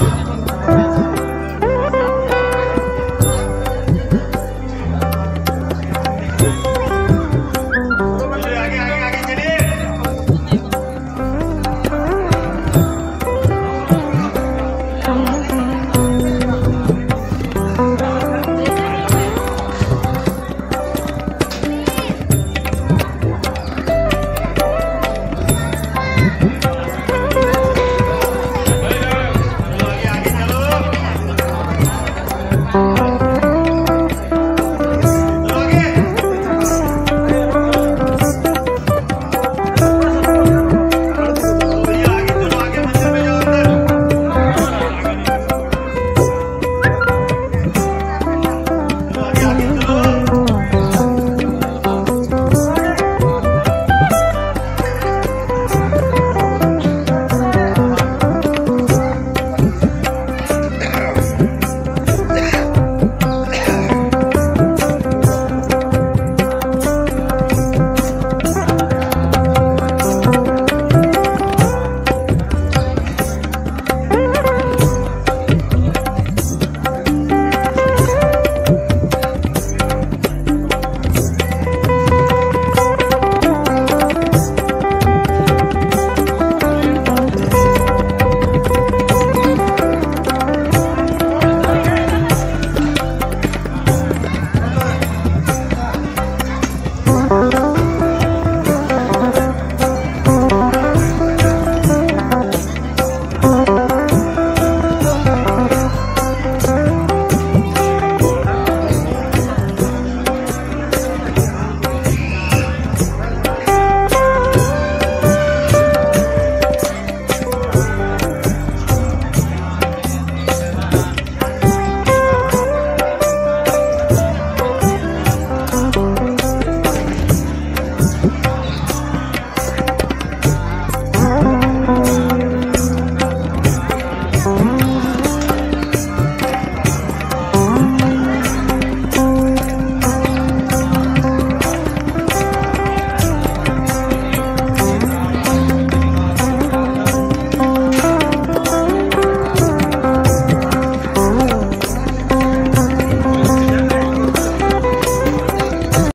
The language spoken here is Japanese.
フフフフ。